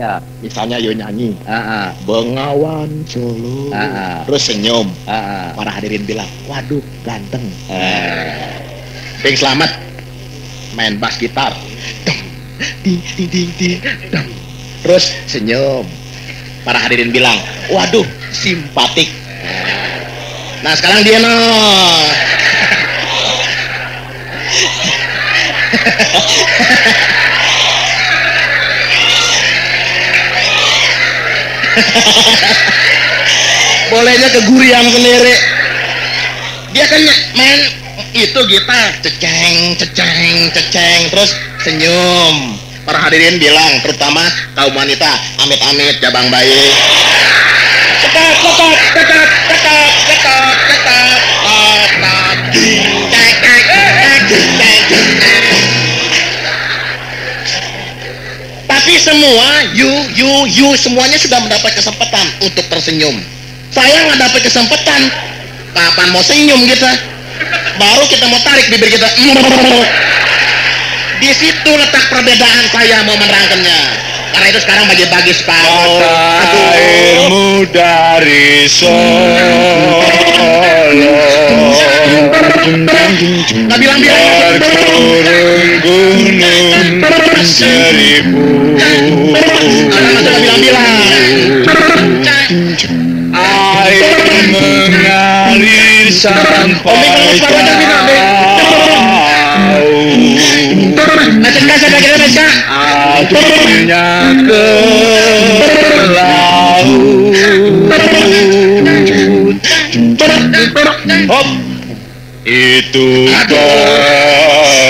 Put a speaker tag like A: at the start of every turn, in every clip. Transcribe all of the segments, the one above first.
A: Ya.
B: Misalnya yo nyanyi,
A: ah.
B: Bengawan Solo,
A: ah.
B: terus senyum.
A: Ah.
B: Para hadirin bilang, waduh ganteng.
A: Eh.
B: Ping selamat main bass gitar. Ding, ding, ding, ding. Terus senyum. Para hadirin bilang, waduh simpatik. Nah sekarang dia no. Bolehnya ke guriang sendiri. Dia kan main itu gitar, ceceng, ceceng, ceceng, terus senyum. Para hadirin bilang, terutama kaum wanita, amit-amit jabang bayi. Cekat, cekat, cekat, cekat, cekat, cekat, otak, cek, cek, cek, semua, you, you, you, semuanya sudah mendapat kesempatan untuk tersenyum. Saya nggak dapat kesempatan. Kapan mau senyum kita? Baru kita mau tarik bibir kita. Di situ letak perbedaan saya mau menerangkannya. Karena itu sekarang bagi-bagi separuh.
C: Airmu dari Solo
B: Nggak bilang-bilang.
C: Berturun gunung seribu. Air mengalir sampai. Akhirnya ke laut Hop Itu
B: nafas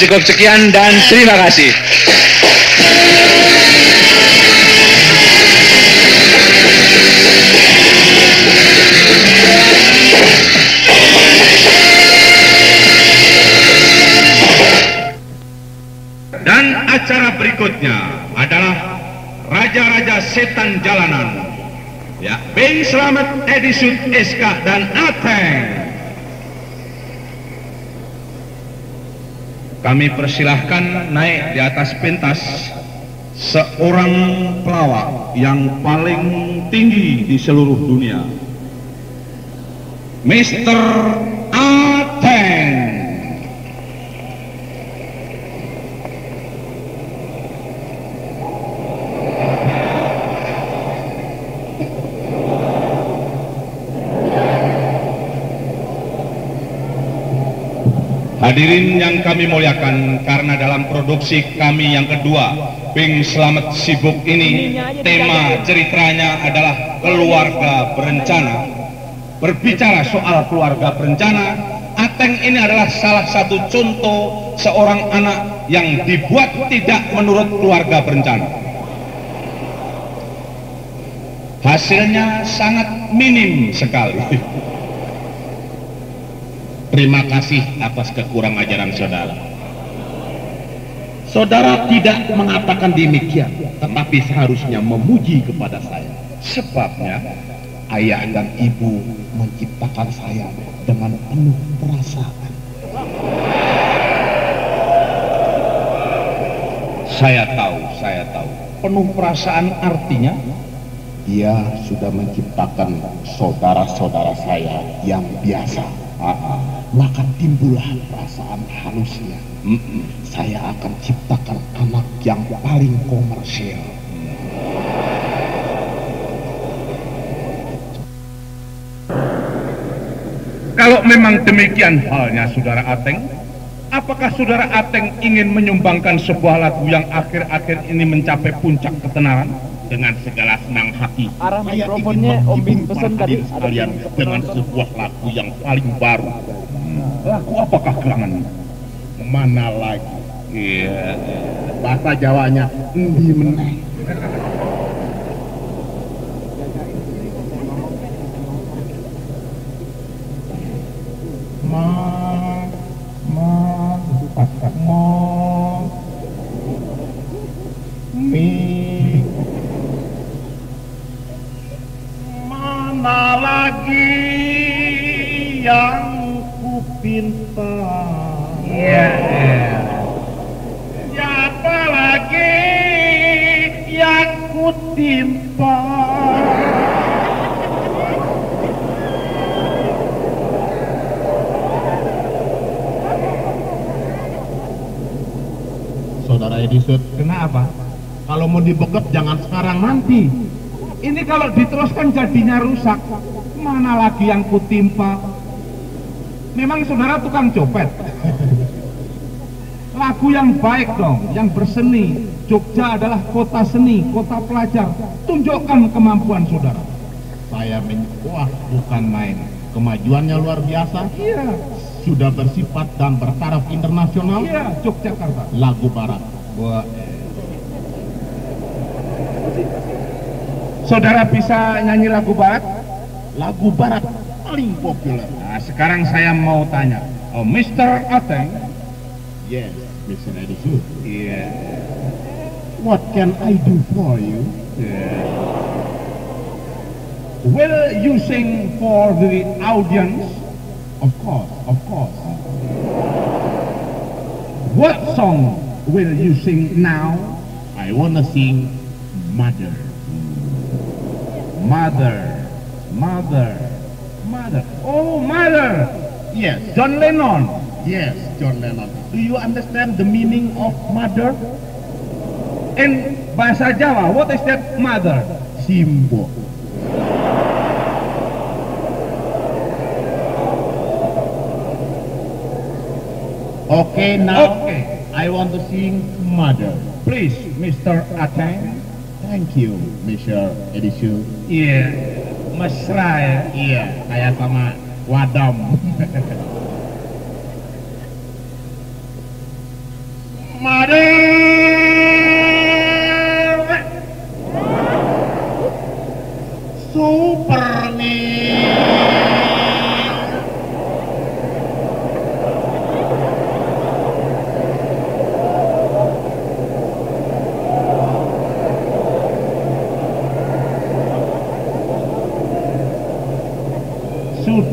C: cukup sekian dan terima kasih.
D: Dan acara berikutnya adalah Raja-Raja Setan Jalanan. Ya, Bing Selamat Edisut SK dan Ateng. Kami persilahkan naik di atas pentas seorang pelawak yang paling tinggi di seluruh dunia. Mr. Ateng. Hadirin yang kami muliakan, karena dalam produksi kami yang kedua, Ping Selamat Sibuk ini, tema ceritanya adalah keluarga berencana. Berbicara soal keluarga berencana, Ateng ini adalah salah satu contoh seorang anak yang dibuat tidak menurut keluarga berencana. Hasilnya sangat minim sekali. Terima kasih atas kekurang ajaran saudara.
E: Saudara tidak mengatakan demikian, tetapi seharusnya memuji kepada saya. Sebabnya, ayah dan ibu menciptakan saya dengan penuh perasaan.
D: Saya tahu, saya tahu. Penuh perasaan artinya
E: Dia sudah menciptakan saudara-saudara saya yang biasa.
D: ah, ah.
E: Maka timbullah perasaan halusnya. Saya akan ciptakan anak yang paling komersial.
D: Kalau memang demikian halnya saudara Ateng, apakah saudara Ateng ingin menyumbangkan sebuah lagu yang akhir-akhir ini mencapai puncak ketenaran? Dengan segala senang hati,
F: Arah
D: saya ingin
F: mikrofonnya Om Bing
D: para
F: tadi
D: sekalian dengan sebuah lagu yang paling baru. Lagu apakah gerangan?
E: mana lagi.
C: Iya.
E: Bahasa Jawanya endi meneh. Ku pinta
D: Iya.
E: Siapa lagi yang ku timpa? Saudara Edisut,
D: Kenapa?
E: kalau mau dibekep jangan sekarang nanti.
D: Ini kalau diteruskan jadinya rusak. Mana lagi yang kutimpa? Memang saudara tukang copet. Lagu yang baik dong, yang berseni. Jogja adalah kota seni, kota pelajar. Tunjukkan kemampuan saudara.
E: Saya men wah bukan main. Kemajuannya luar biasa.
D: Iya,
E: Sudah bersifat dan bertaraf internasional.
D: iya, Yogyakarta.
E: Lagu barat.
D: Wah. Saudara bisa nyanyi lagu barat?
E: Lagu barat paling populer.
D: Sekarang saya mau tanya. Oh, Mr. Ateng.
E: Yes, Mr. Edisut.
D: Iya.
E: What can I do for you? Yes.
D: Will you sing for the audience?
E: Of course, of course.
D: What song will you sing now?
E: I wanna sing Mother.
D: Mother, mother, mother. Oh, mother.
E: Yes,
D: John Lennon.
E: yes, John Lennon. Do you understand the meaning of mother?
D: In bahasa Jawa, what is that mother?
E: Simbo. Okay, now
D: Okay.
E: I want to sing Mother.
D: Please, Mr. Ateng.
E: Thank you, Mr. Edisut.
D: Iya, mesra ya.
E: Iya kayak sama wadom. Mari!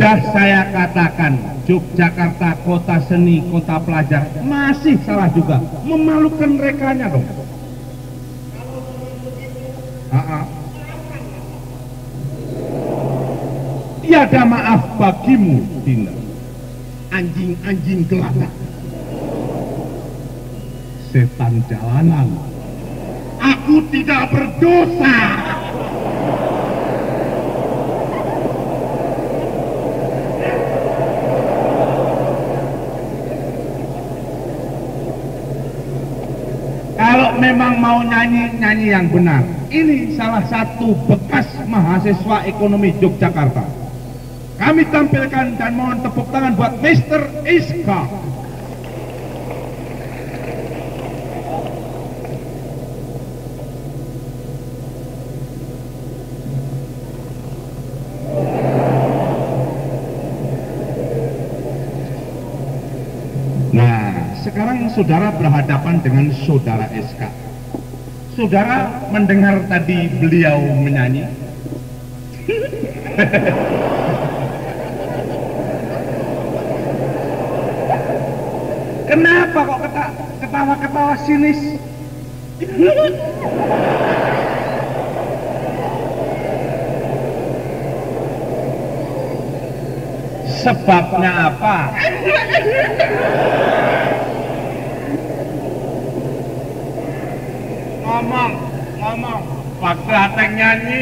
D: Sudah saya katakan, Yogyakarta kota seni, kota pelajar, masih salah juga. Memalukan rekanya dong. Ah, ah. Tiada maaf bagimu, Dinda.
E: Anjing-anjing gelap
D: Setan jalanan.
E: Aku tidak berdosa
D: Kalau memang mau nyanyi, nyanyi yang benar. Ini salah satu bekas mahasiswa ekonomi Yogyakarta. Kami tampilkan dan mohon tepuk tangan buat Mr. Iska. Nah, sekarang saudara berhadapan dengan saudara SK. Saudara mendengar tadi beliau menyanyi? Kenapa kok keta- ketawa-ketawa sinis? Sebabnya apa? ngomong ngomong. Waktu Ateng nyanyi.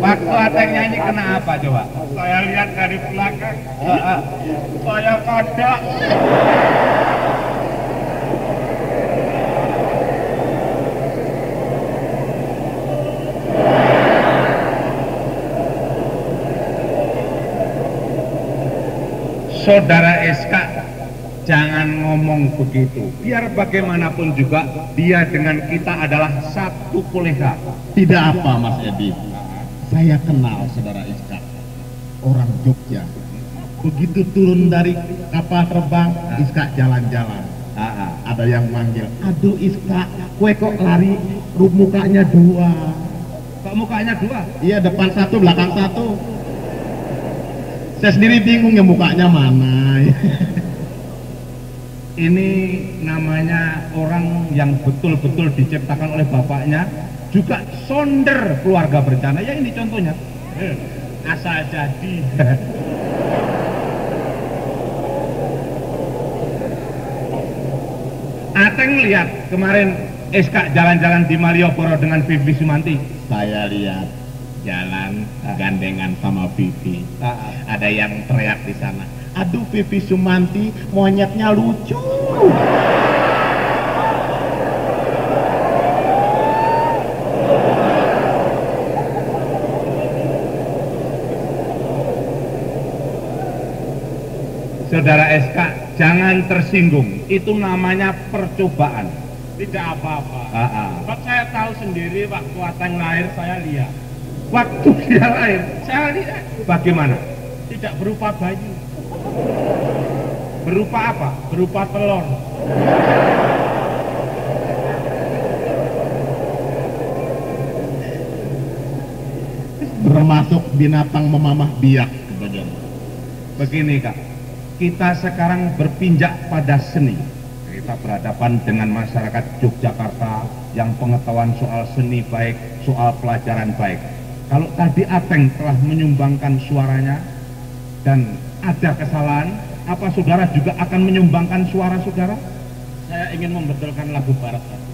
D: Waktu Ateng nyanyi kena apa coba? Saya lihat dari belakang. Saya kadak Saudara SK, jangan ngomong begitu. Biar bagaimanapun juga, dia dengan kita adalah satu kolega.
E: Tidak apa Mas Edi. Saya kenal saudara Iska. Orang Jogja. Begitu turun dari kapal terbang, Iska jalan-jalan.
D: Ah, ah.
E: Ada yang manggil, aduh Iska, kue kok lari, mukanya dua.
D: Kok mukanya dua?
E: Iya depan satu, belakang satu. Saya sendiri bingung ya mukanya mana.
D: Ini namanya orang yang betul-betul diciptakan oleh bapaknya, juga sonder keluarga berencana. Ya ini contohnya. Eh, Asal jadi. Ateng lihat kemarin SK jalan-jalan di Malioboro dengan Vivi Sumanti.
E: Saya lihat jalan gandengan sama Vivi. Ada yang teriak di sana. Aduh Vivi Sumanti, monyetnya lucu.
D: Saudara SK, jangan tersinggung. Itu namanya percobaan.
A: Tidak apa-apa.
D: Ah, ah.
A: Sebab saya tahu sendiri waktu Ateng lahir saya lihat.
D: Waktu dia lahir, saya lihat bagaimana?
A: Tidak berupa bayi,
D: Berupa apa?
A: berupa telur.
E: Termasuk binatang memamah biak.
D: Begini kak, kita sekarang berpinjak pada seni. Kita berhadapan dengan masyarakat Yogyakarta yang pengetahuan soal seni baik, soal pelajaran baik. Kalau tadi Ateng telah menyumbangkan suaranya dan ada kesalahan, apa saudara juga akan menyumbangkan suara saudara?
A: Saya ingin membetulkan lagu barat tadi.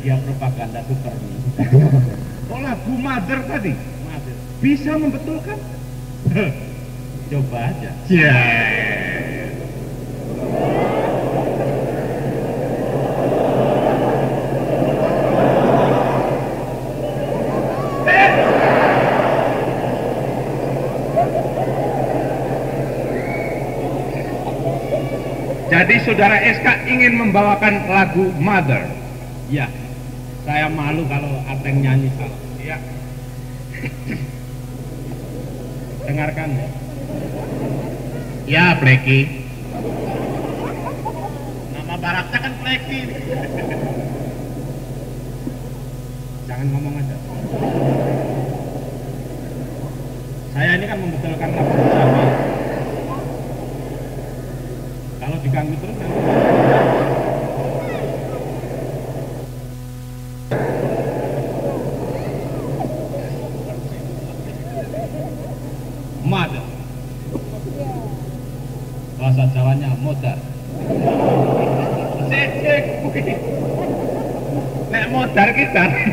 A: Dia propaganda super
D: Oh lagu Mother tadi
A: Mother.
D: bisa membetulkan?
A: Coba aja.
D: Ya. Jadi saudara SK ingin membawakan lagu Mother.
A: Ya, saya malu kalau Ateng nyanyi salah.
D: Ya.
A: Dengarkan ya.
E: Ya, Bleki.
A: Nama baratnya kan Pleki. Jangan ngomong aja. Saya ini kan membetulkan lagu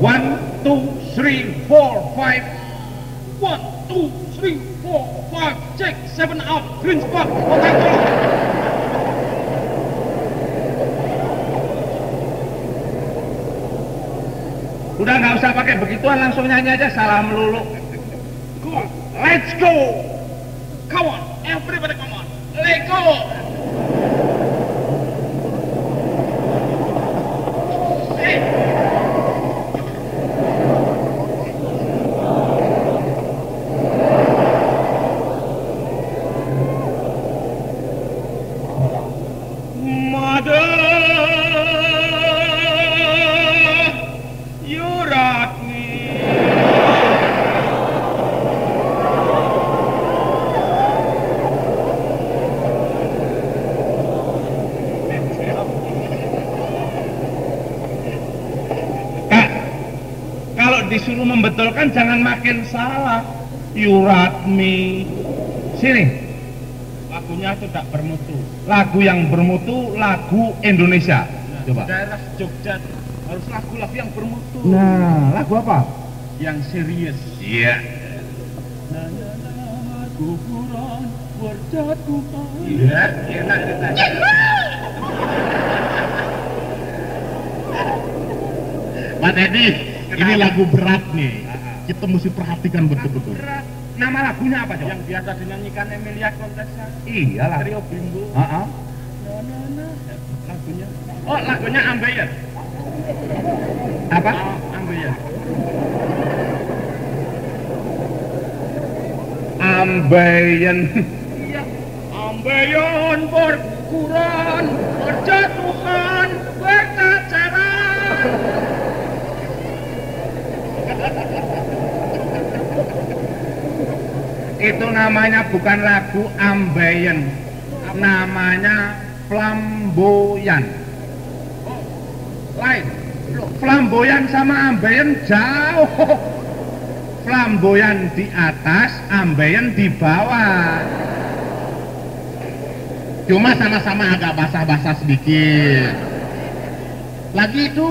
A: One, two, three,
D: four, five.
A: One, two, three, four, five, six, seven, out. Green spot. Potential.
D: Udah nggak usah pakai begituan, langsung nyanyi aja. Salah melulu.
A: Go.
D: Let's go.
A: Come on. Everybody come on. Let go.
D: Disuruh membetulkan jangan makin salah. You Rat Me. Sini. Lagunya itu tak bermutu. Lagu yang bermutu, lagu Indonesia. Coba.
A: Daerah Jogja harus lagu-lagu yang bermutu.
D: Nah, lagu apa?
A: Yang serius.
D: Iya.
A: Kuburan berjatuhan.
D: Iya, enak kita.
E: Pak Teddy, ini lagu berat nih. Kita mesti perhatikan betul-betul.
A: Berat.
D: Nama lagunya apa coba?
A: Yang biasa dinyanyikan Emilia Contessa.
D: Iya lah.
A: Trio Bimbo.
D: Heeh.
A: Na, na, na. Lagunya. Oh, lagunya Ambeien.
D: Apa?
A: Ambeien.
D: Ambeien.
A: Iya. Ambeien berguguran, berjatuhan,
D: Itu namanya bukan lagu Ambeien. Namanya Flamboyan.
A: Lain.
D: Flamboyan sama Ambeien jauh. Flamboyan di atas, Ambeien di bawah.
E: Cuma sama-sama agak basah-basah sedikit. Lagi itu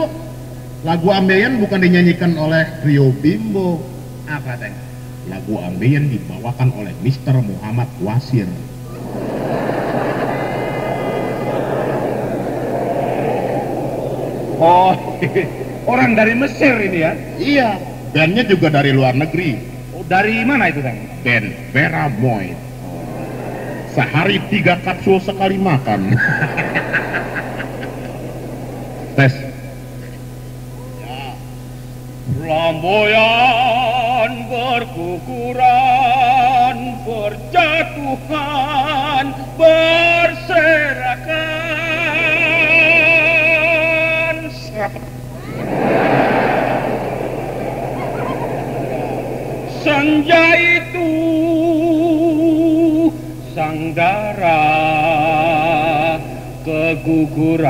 E: lagu Ambeien bukan dinyanyikan oleh Rio Bimbo.
D: Apa teng?
E: Lagu Ambeien dibawakan oleh Mr. Muhammad Wasir.
D: Oh, orang dari Mesir ini ya?
E: Iya, bandnya juga dari luar negeri.
D: Oh, dari mana itu teng?
E: Band Beramoy. Sehari tiga kapsul sekali makan.
D: Tes.
A: Flamboyan berguguran, berjatuhan, berserakan. Senja itu sang darah keguguran.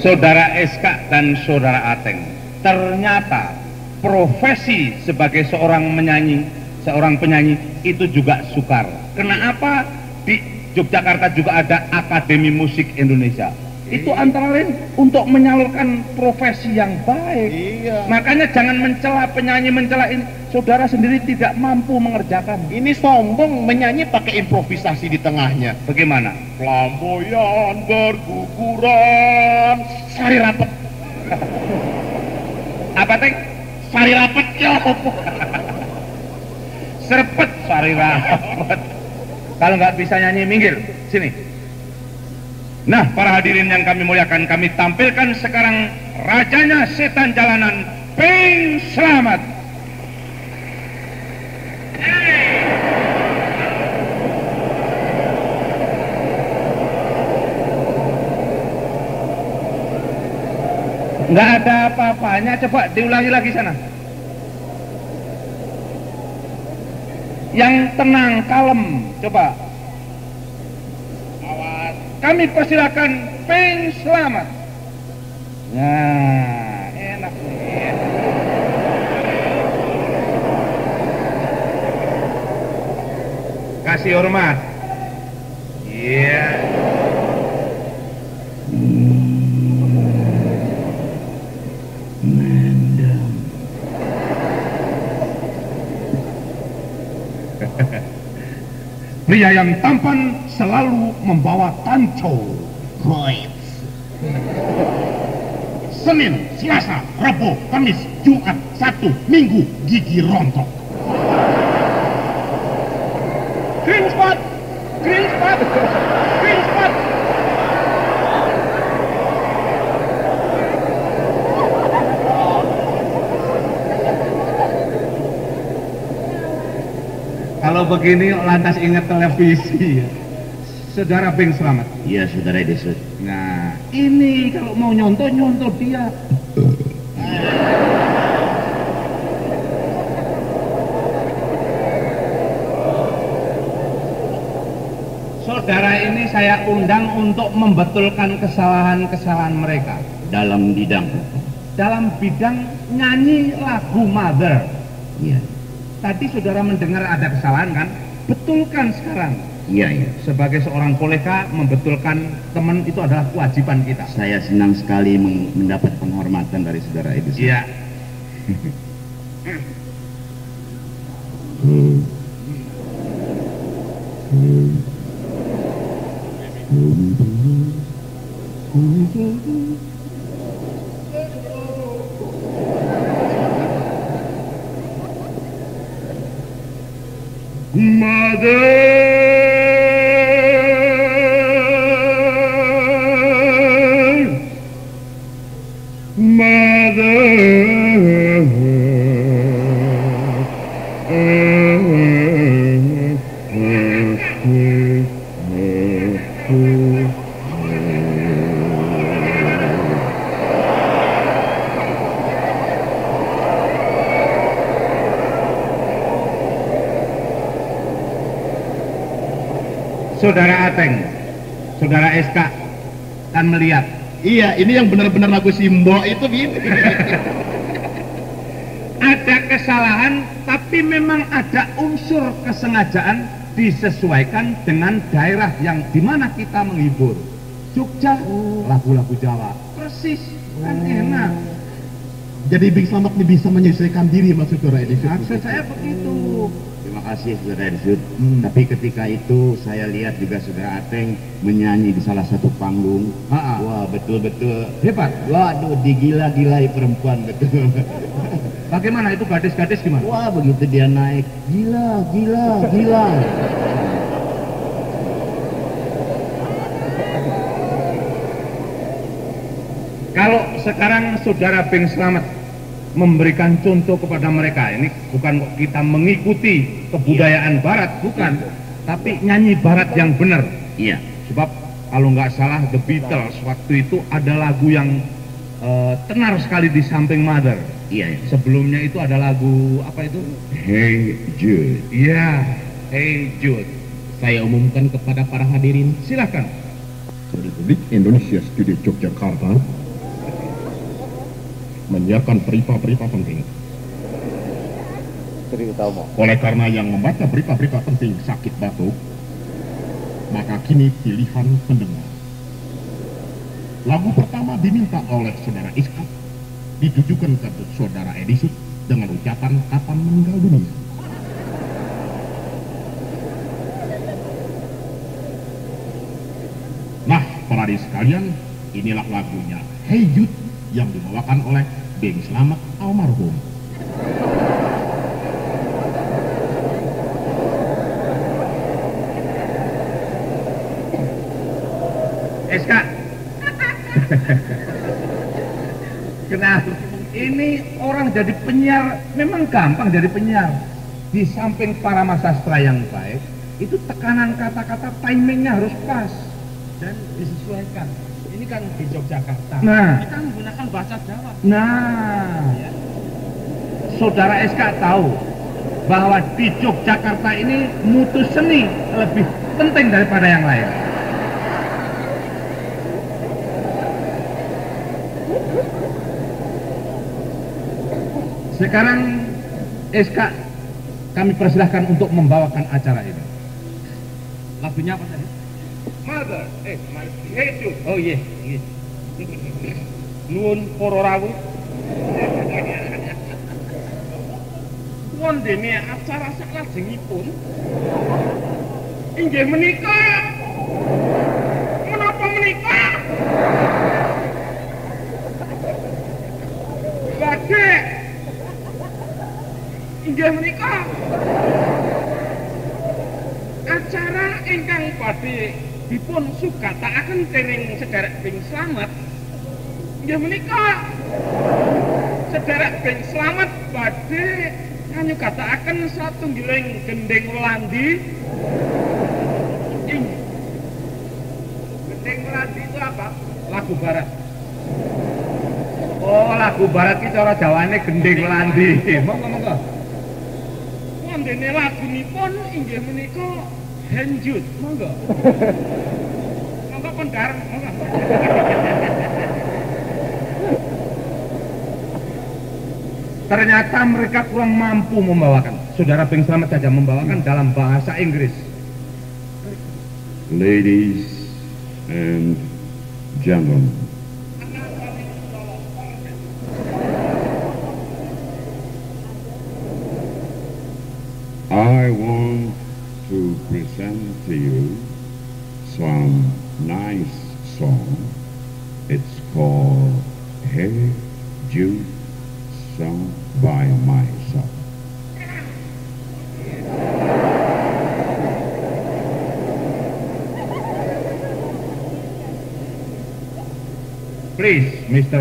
D: Saudara SK dan Saudara Ateng, ternyata profesi sebagai seorang menyanyi, seorang penyanyi itu juga sukar. Kenapa di Yogyakarta juga ada Akademi Musik Indonesia? Itu antara lain untuk menyalurkan profesi yang baik.
E: Iya.
D: Makanya jangan mencela penyanyi mencela ini. Saudara sendiri tidak mampu mengerjakan.
E: Ini sombong menyanyi pakai improvisasi di tengahnya.
D: Bagaimana?
E: Flamboyan berguguran, sari rapet,
D: Apa teng?
E: sari rapet ya.
D: Serpet sari rapat. Kalau nggak bisa nyanyi minggir, sini. Nah, para hadirin yang kami muliakan, kami tampilkan sekarang rajanya setan jalanan, Peng Selamat. Nggak ada apa-apanya, coba diulangi lagi sana. Yang tenang, kalem, coba. Awas. Kami persilakan Peng Selamat. Nah, enak. Kasih hormat. Iya. Pria yang tampan selalu membawa tanco.
E: Right.
D: Senin, Selasa, Rabu, Kamis, Jumat, Sabtu, Minggu, gigi rontok.
A: Green spot! Green spot! Green spot!
D: Kalau begini lantas ingat televisi ya. Saudara Beng Selamat.
E: Iya, saudara Desut.
D: Nah, ini kalau mau nyontoh, nyontoh dia. saudara ini saya undang untuk membetulkan kesalahan-kesalahan mereka
G: Dalam bidang
D: dalam bidang nyanyi lagu Mother.
G: Iya,
D: Tadi saudara mendengar ada kesalahan kan? Betulkan sekarang.
G: iya, iya.
D: Sebagai seorang kolega membetulkan teman itu adalah kewajiban kita.
G: Saya senang sekali mendapat penghormatan dari saudara Edison.
D: Iya. Saudara
H: ini yang benar-benar lagu Simbo itu gini.
D: ada kesalahan tapi memang ada unsur kesengajaan disesuaikan dengan daerah yang di mana kita menghibur. Jogja lagu-lagu Jawa. Persis kan enak.
H: Jadi Bing Slamet ini bisa menyesuaikan diri maksud saudara Edison.
D: maksud saya begitu
G: Terima kasih saudara Edison. Tapi ketika itu saya lihat juga saudara Ateng menyanyi di salah satu panggung.
D: Ha-ha.
G: Wah betul-betul
D: hebat
G: Waduh, digila-gilai perempuan betul.
D: bagaimana itu gadis-gadis gimana
G: Wah, begitu dia naik, gila, gila, gila.
D: Kalau sekarang saudara Beng Slamet memberikan contoh kepada mereka, ini bukan kita mengikuti kebudayaan Barat, bukan, tapi nyanyi Barat yang benar.
G: Iya,
D: Sebab kalau nggak salah The Beatles waktu itu ada lagu yang eh, tenar sekali di samping Mother.
G: iya, iya.
D: Sebelumnya itu ada lagu apa itu?
G: Hey Jude,
D: Iya, Hey Jude.
G: saya umumkan kepada para hadirin
D: Silakan.
E: Republik Indonesia Studio Yogyakarta menyiapkan berita-berita penting. Oleh karena yang membaca berita-berita penting sakit batuk, maka kini pilihan pendengar. Lagu pertama diminta oleh saudara Iska, ditujukan ke saudara Edison dengan ucapan kapan meninggal dunia. Nah, para sekalian, inilah lagunya Hey Jude yang dibawakan oleh Beng Slamet almarhum.
D: SK. Kenapa? Ini orang jadi penyiar, memang gampang jadi penyiar. Di samping para masastra yang baik, itu tekanan kata-kata timingnya harus pas dan disesuaikan. Ini kan di Yogyakarta.
A: Nah.
D: Kita menggunakan bahasa Jawa. Nah, saudara SK tahu bahwa di Yogyakarta ini mutu seni lebih penting daripada yang lain. Sekarang SK kami persilahkan untuk membawakan acara ini. Lagunya apa tadi? Mother, eh, Yesus. Oh iya, iya. Nuwun para rawuh. Wondene acara saklajengipun inggih menika dipun sugatakaken dening sederek Bing Slamet inggih menika sederek Bing Slamet badhe nyugataken satunggiling gending Welandi ing gending Welandi itu apa? lagu barat Oh, lagu barat ki cara Jawane gending Welandi. Monggo monggo. Wondene lagunipun inggih menika Lanjut, monggo. Monggo. Ternyata mereka kurang mampu membawakan. Saudara Beng Slamet saja membawakan dalam bahasa Inggris.
F: Ladies and gentlemen,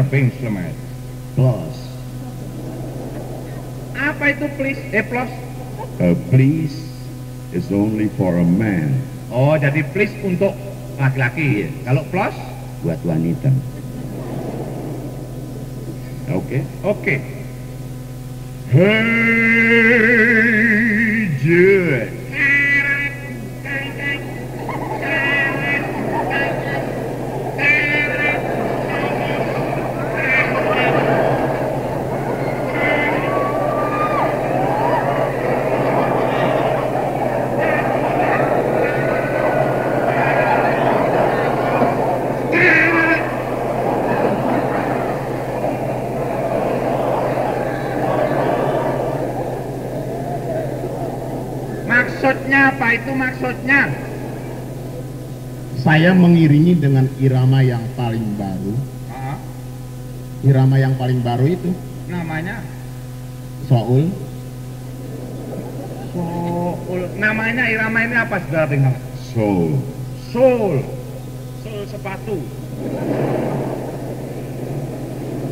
D: Beng Slamet.
E: Plus,
D: Apa itu please? Eh, plus?
F: A please is only for a man.
D: Oh, jadi please untuk laki-laki. Kalau plus?
F: buat wanita. Oke?
D: Oke. Hey Jude. Maksudnya apa itu maksudnya?
E: saya mengiringi dengan irama yang paling baru.
D: Ah,
E: Irama yang paling baru itu
D: namanya
E: Soul,
D: Soul. Namanya irama ini apa saudara Beng Slamet?
F: Soul.
D: Soul. Soul sepatu.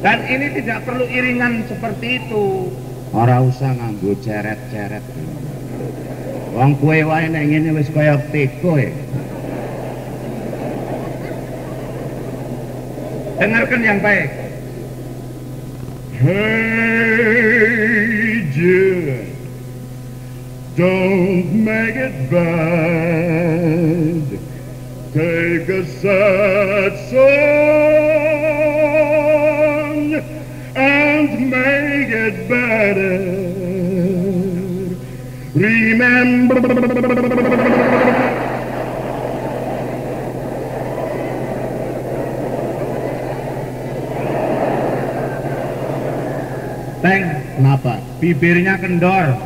D: Dan ini tidak perlu iringan seperti itu.
G: Ora usah nganggo ceret-ceret. Wong kue wae nek ngene wis kaya teko ya.
D: Dengarkan yang baik.
F: Hey Jude, don't make it bad. Take a sad song and make it better.
D: Teng,
E: kenapa?
D: bibirnya kendor.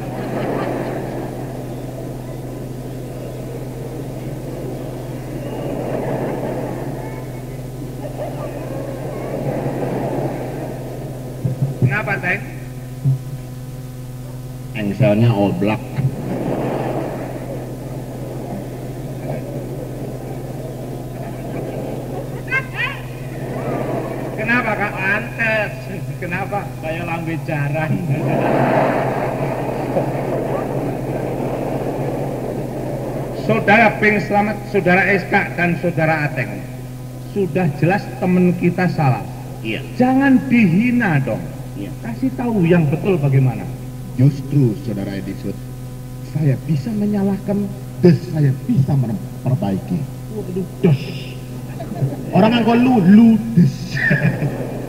D: Kenapa, Teng?
E: Engselnya all black.
D: Kenapa, Kak? Antes. Kenapa? Kayak lambe jarang. Saudara Bing Selamat, Saudara SK, dan Saudara Ateng. Sudah jelas teman kita salah.
E: Iya.
D: Jangan dihina dong.
E: Iya.
D: Kasih tahu yang betul bagaimana.
E: Justru saudara Edisut, saya bisa menyalahkan dan saya bisa memperbaiki.
D: Waduh, dos.
E: Orang angkol lu, lu des.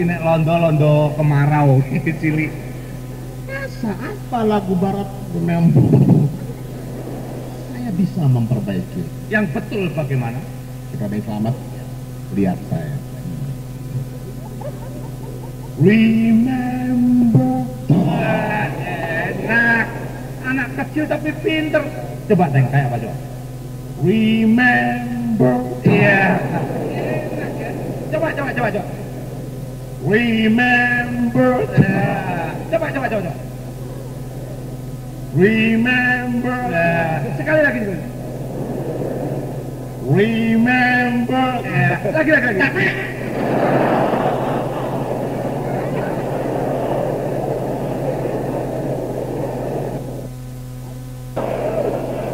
D: Ini londo-londo kemarau, cilik.
E: Masa apa lagu barat memang saya bisa memperbaiki.
D: Yang betul bagaimana?
E: Kita yang selamat, lihat saya.
D: Remember. Enak. Anak kecil tapi pinter. Coba teng kayak apa coba?
E: Remember,
D: Iya. Coba coba coba coba.
E: Remember,
D: Nah, coba coba coba coba.
E: remember,
D: Nah, sekali lagi
E: remember.
D: Nah, lagi lagi lagi.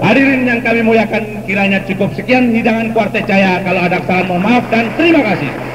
D: Hadirin yang kami muliakan, kiranya cukup sekian hidangan Kuartet Jaya. Kalau ada kesalahan mohon maaf dan terima kasih.